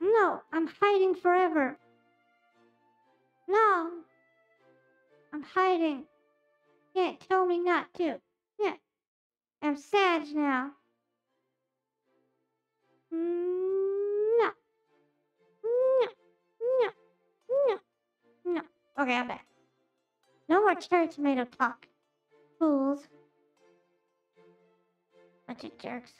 No, I'm hiding forever. No. I'm hiding. Can't tell me not to. Yeah. I'm sad now. No. No. No. No. No. Okay, I'm back. No more cherry tomato talk. Fools. Bunch of jerks.